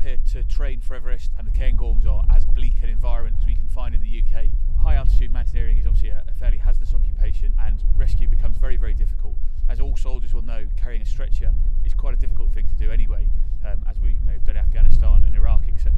to train for Everest and the Cairngorms are as bleak an environment as we can find in the UK. High altitude mountaineering is obviously a, a fairly hazardous occupation and rescue becomes very, very difficult. As all soldiers will know, carrying a stretcher is quite a difficult thing to do anyway, um, as we may have done in Afghanistan and Iraq, etc.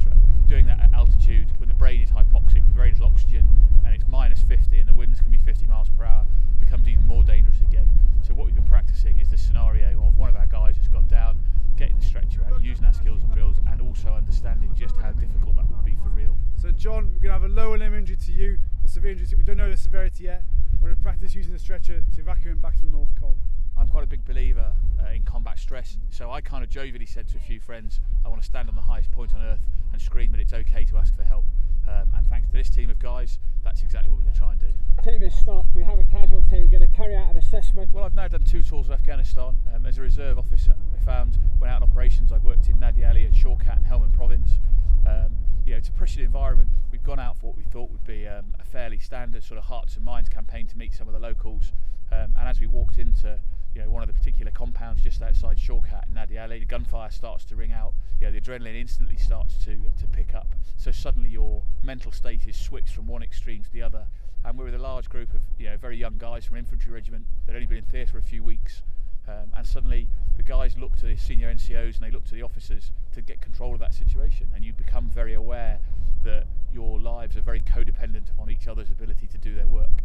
Doing that at altitude when the brain is hypoxic with very little oxygen and it's minus 50 and the winds can be 50 miles per hour becomes even more dangerous again. So what we've been practicing is the scenario of one of our guys has gone down, getting the stretcher out, using our skills and drills, and also understanding just how difficult that would be for real. So John, we're going to have a lower limb injury to you, the severe injury, we don't know the severity yet. We're going to practice using the stretcher to evacuate him back to the North Col. I'm quite a big believer uh, in combat stress, so I kind of jovially said to a few friends, I want to stand on the highest point on earth and scream that it's okay to ask for help. Um, and thanks to this team of guys, that's exactly what we're going to try and do. Team is stopped, we have a casualty, we're going to carry out an assessment. Well, I've now done two tours of Afghanistan. Um, as a reserve officer, Found when out in operations, I've worked in Nadi Ali and Shawkat and Helmand Province. Um, you know, it's a pressured environment. We've gone out for what we thought would be um, a fairly standard sort of hearts and minds campaign to meet some of the locals. Um, and as we walked into you know, one of the particular compounds just outside Shawkat in Nadi Ali, the gunfire starts to ring out. You know, the adrenaline instantly starts to to pick up. So suddenly your mental state is switched from one extreme to the other. And we're with a large group of you know very young guys from infantry regiment that had only been in theatre for a few weeks. Um, and suddenly the guys look to the senior NCOs and they look to the officers to get control of that situation. And you become very aware that your lives are very codependent upon each other's ability to do their work.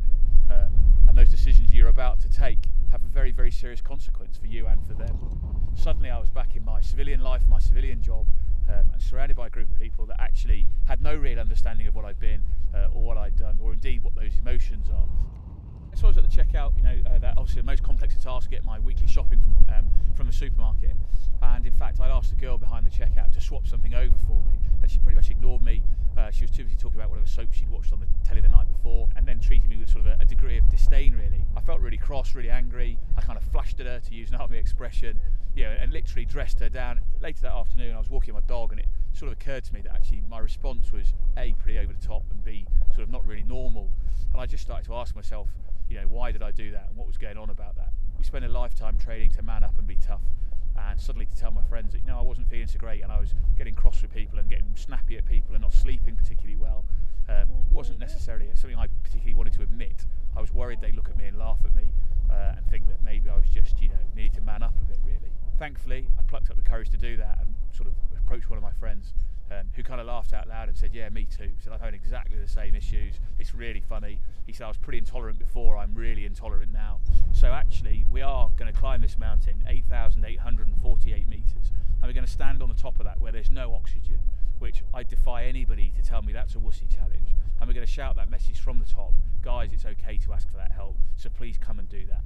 Um, and those decisions you're about to take have a very, very serious consequence for you and for them. Suddenly I was back in my civilian life, my civilian job, um, and surrounded by a group of people that actually had no real understanding of what I'd been uh, or what I'd done, or indeed what those emotions are. So I was at the checkout, you know, uh, that obviously the most complex task get my weekly shopping from, um, from the supermarket. And in fact, I'd asked the girl behind the checkout to swap something over for me. And she pretty much ignored me. Uh, she was too busy talking about whatever soap she'd watched on the telly the night before and then treated me with sort of a, a degree of disdain, really. I felt really cross, really angry. I kind of flashed at her, to use an army expression, you know, and literally dressed her down. Later that afternoon, I was walking my dog and it sort of occurred to me that actually my response was A, pretty over the top, and B, sort of not really normal. And I just started to ask myself, you know, why did I do that and what was going on about that? We spent a lifetime training to man up and be tough. And suddenly to tell my friends that, you know, I wasn't feeling so great and I was getting cross with people and getting snappy at people and not sleeping particularly well um, wasn't necessarily something I particularly wanted to admit. I was worried they'd look at me and laugh at me uh, and think that maybe I was just, you know, needed to man up a bit really. Thankfully, I plucked up the courage to do that and sort of approached one of my friends um, who kind of laughed out loud and said, "Yeah, me too." Said, "I've had exactly the same issues. It's really funny." He said, "I was pretty intolerant before. I'm really intolerant now." So actually, we are going to climb this mountain, 8,848 meters, and we're going to stand on the top of that where there's no oxygen, which I defy anybody to tell me that's a wussy challenge. And we're going to shout that message from the top, guys. It's okay to ask for that help. So please come and do that.